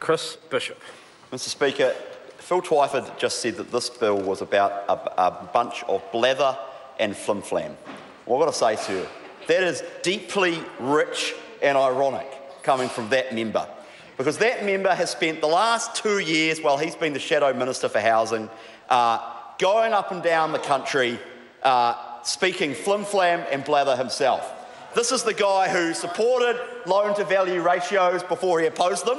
Chris Bishop. Mr Speaker, Phil Twyford just said that this bill was about a, a bunch of blather and flim-flam. Well, I've got to say, sir, that is deeply rich and ironic coming from that member. Because that member has spent the last two years, while he's been the Shadow Minister for Housing, uh, going up and down the country uh, speaking flim-flam and blather himself. This is the guy who supported loan-to-value ratios before he opposed them.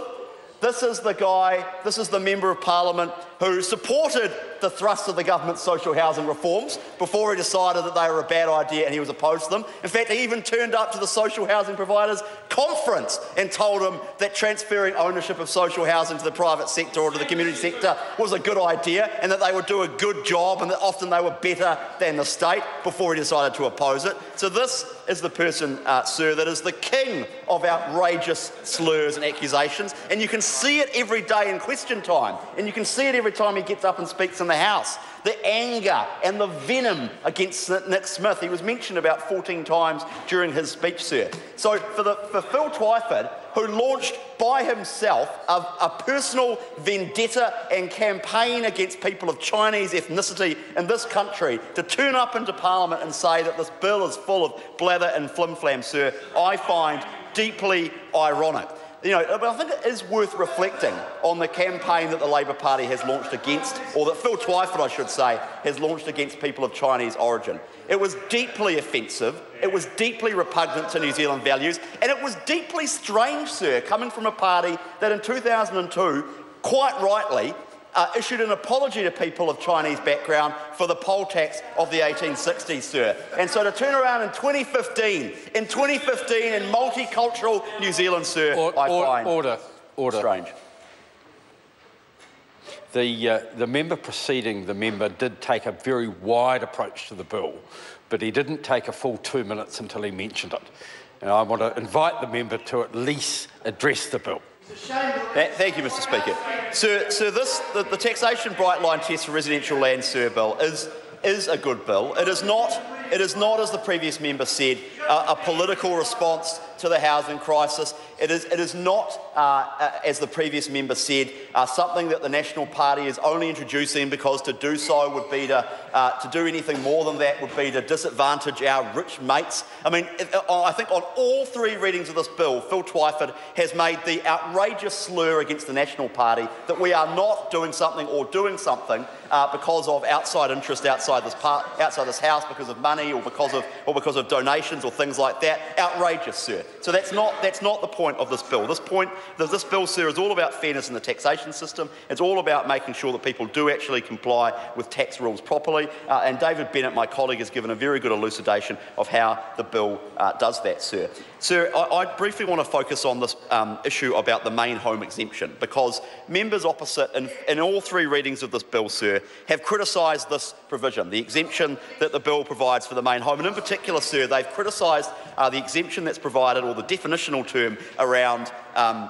This is the guy, this is the Member of Parliament who supported the thrust of the government's social housing reforms before he decided that they were a bad idea and he was opposed to them. In fact, he even turned up to the social housing providers conference and told them that transferring ownership of social housing to the private sector or to the community sector was a good idea and that they would do a good job and that often they were better than the state before he decided to oppose it. So this is the person, uh, sir, that is the king of outrageous slurs and accusations and you can see it every day in question time and you can see it every every time he gets up and speaks in the House. The anger and the venom against Nick Smith. He was mentioned about 14 times during his speech, sir. So for, the, for Phil Twyford, who launched by himself a, a, personal vendetta and campaign against people of Chinese ethnicity in this country to turn up into Parliament and say that this bill is full of blather and flim-flam, sir, I find deeply ironic you know, but I think it is worth reflecting on the campaign that the Labour Party has launched against, or that Phil Twyford, I should say, has launched against people of Chinese origin. It was deeply offensive, it was deeply repugnant to New Zealand values, and it was deeply strange, sir, coming from a party that in 2002, quite rightly, uh, issued an apology to people of Chinese background for the poll tax of the 1860s, sir. And so to turn around in 2015, in 2015 in multicultural New Zealand, sir, or, I or, find order, order. strange. The, uh, the member preceding the member did take a very wide approach to the bill, but he didn't take a full two minutes until he mentioned it. And I want to invite the member to at least address the bill. Thank you, Mr Speaker. Sir, sir this, the, the taxation bright line test for residential land, sir, bill, is, is a good bill. It is not, it is not as the previous member said, a political response to the housing crisis. It is, it is not, uh, as the previous member said, uh, something that the National Party is only introducing because to do so would be to, uh, to do anything more than that would be to disadvantage our rich mates. I mean, uh, I think on all three readings of this bill, Phil Twyford has made the outrageous slur against the National Party that we are not doing something or doing something uh, because of outside interest outside this, part, outside this house, because of money or because of, or because of donations or things like that. Outrageous, sir. So that's not, that's not the point of this bill. This point, this bill, sir, is all about fairness in the taxation system. It's all about making sure that people do actually comply with tax rules properly. Uh, and David Bennett, my colleague, has given a very good elucidation of how the bill uh, does that, sir. Sir, I, I, briefly want to focus on this um, issue about the main home exemption because members opposite in, in all three readings of this bill, sir, have criticised this provision, the exemption that the bill provides for the main home. And in particular, sir, they've criticised uh, the exemption that's provided or the definitional term around um,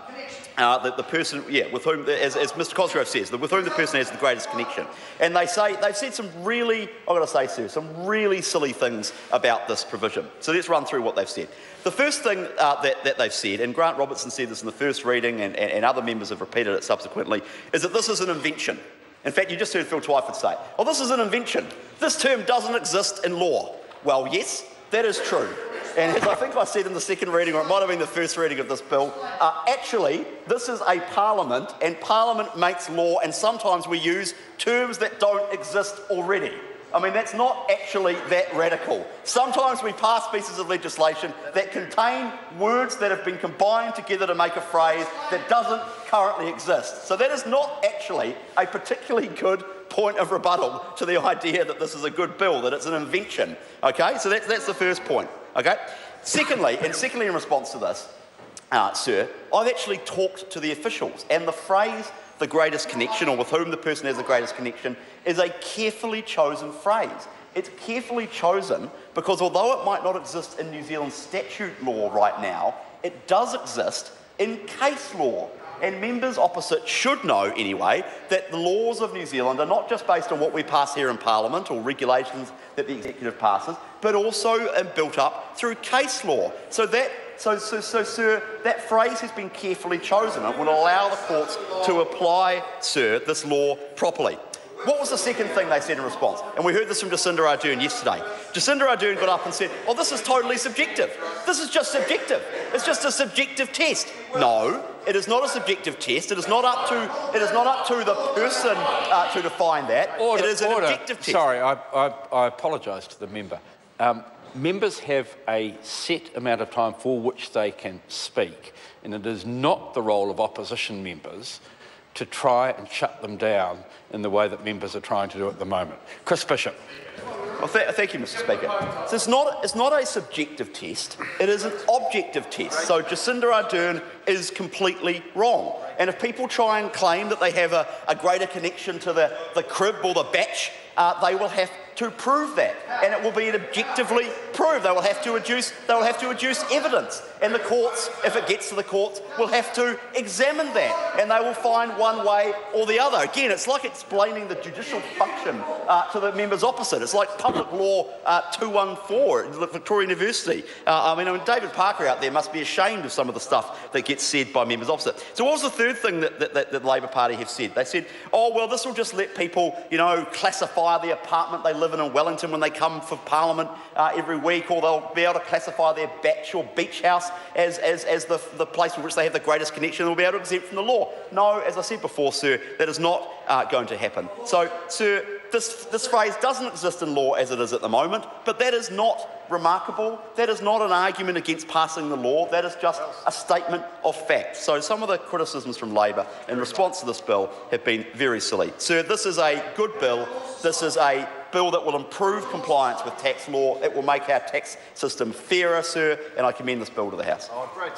uh, the, the, person, yeah, with whom, as, as Mr. Cosgrove says, the, with whom the person has the greatest connection. And they say, they've said some really, I've got to say, sir, some really silly things about this provision. So let's run through what they've said. The first thing uh, that, that, they've said, and Grant Robertson said this in the first reading, and, and, and, other members have repeated it subsequently, is that this is an invention. In fact, you just heard Phil Twyford say, oh, this is an invention. This term doesn't exist in law. Well, yes, that is true. And as I think I said in the second reading, or it might have been the first reading of this bill, uh, actually, this is a parliament, and parliament makes law, and sometimes we use terms that don't exist already. I mean, that's not actually that radical. Sometimes we pass pieces of legislation that contain words that have been combined together to make a phrase that doesn't currently exist. So that is not actually a particularly good point of rebuttal to the idea that this is a good bill, that it's an invention. Okay, so that's, that's the first point. Okay? Secondly, and secondly, in response to this, uh, sir, I've actually talked to the officials, and the phrase the greatest connection, or with whom the person has the greatest connection, is a carefully chosen phrase. It's carefully chosen because although it might not exist in New Zealand statute law right now, it does exist in case law. And members opposite should know, anyway, that the laws of New Zealand are not just based on what we pass here in Parliament or regulations that the executive passes, but also built up through case law. So that so, so, so, sir, that phrase has been carefully chosen. It will allow the courts to apply, sir, this law properly. What was the second thing they said in response? And we heard this from Jacinda Ardern yesterday. Jacinda Ardern got up and said, Oh, this is totally subjective. This is just subjective. It's just a subjective test. No, it is not a subjective test. It is not up to, it is not up to the person uh, to define that. Order, it is an order. objective test. Sorry, I, I, I apologise to the member. Um, members have a set amount of time for which they can speak, and it is not the role of opposition members to try and shut them down in the way that members are trying to do at the moment. Chris Bishop. Well, th thank you, Mr. Speaker. So it's not, it's not a subjective test, it is an objective test. So Jacinda Ardern is completely wrong. And if people try and claim that they have a, a greater connection to the, the crib or the bach, uh, they will have to prove that, and it will be objectively proved. They will have to adduce, they will have to adduce evidence, and the courts, if it gets to the courts, will have to examine that, and they will find one way or the other. Again, it's like explaining the judicial uh, to the members opposite. It's like public law uh, 214 at Victoria University. Uh, I mean, I mean, David Parker out there must be ashamed of some of the stuff that gets said by members opposite. So, what was the third thing that, that, that, the Labour Party have said? They said, "Oh, well, this will just let people, you know, classify the apartment they live in in Wellington when they come for Parliament uh, every week, or they'll be able to classify their bach or beach house as, as, as the, the place with which they have the greatest connection and will be able to exempt from the law. No, as I said before, sir, that is not uh, going to happen. So, sir, this, this phrase doesn't exist in law as it is at the moment, but that is not remarkable. That is not an argument against passing the law. That is just a statement of fact. So some of the criticisms from Labour in response to this bill have been very silly. Sir, this is a good bill. This is a bill that will improve compliance with tax law. It will make our tax system fairer, sir, and I commend this bill to the House. Oh, great.